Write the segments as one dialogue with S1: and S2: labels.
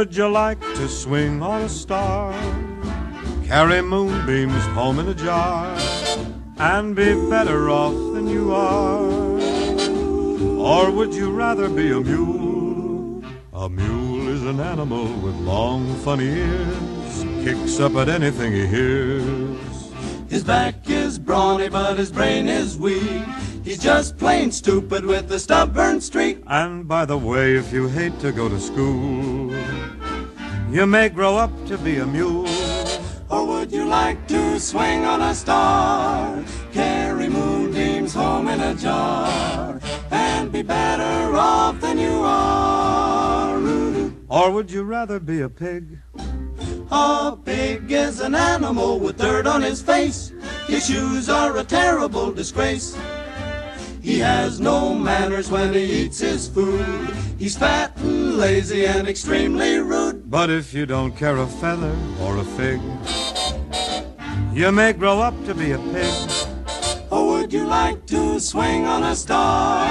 S1: would you like to swing on a star? Carry moonbeams home in a jar and be better off than you are? Or would you rather be a mule? A mule is an animal with long, funny ears, kicks up at anything he hears.
S2: His back is brawny, but his brain is weak. He's just plain stupid with a stubborn streak.
S1: And by the way, if you hate to go to school, you may grow up to be a mule.
S2: Or would you like to swing on a star? Carry moonbeams home in a jar and be better off than you are.
S1: Or would you rather be a pig?
S2: A pig is an animal with dirt on his face. His shoes are a terrible disgrace. He has no manners when he eats his food. He's fat and lazy and extremely rude.
S1: But if you don't care a feather or a fig, you may grow up to be a pig.
S2: Or would you like to swing on a star?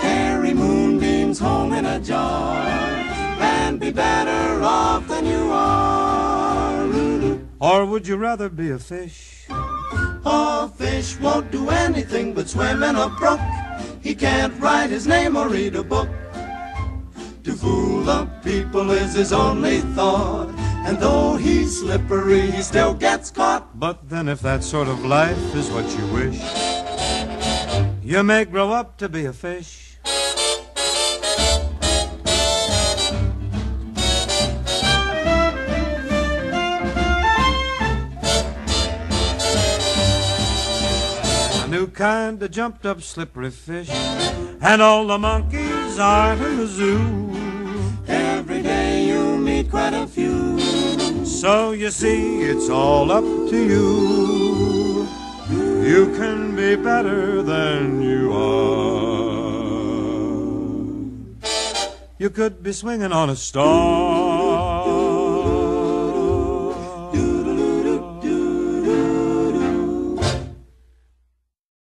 S2: Carry moonbeams home in a jar and be better off than you are.
S1: Or would you rather be a fish?
S2: A fish won't do anything but swim in a brook. He can't write his name or read a book. To fool the people is his only thought. And though he's slippery, he still gets caught.
S1: But then, if that sort of life is what you wish, you may grow up to be a fish. New kind of jumped up slippery fish, and all the monkeys are in the zoo.
S2: Every day you meet quite a few.
S1: So you see, it's all up to you. You can be better than you are. You could be swinging on a star.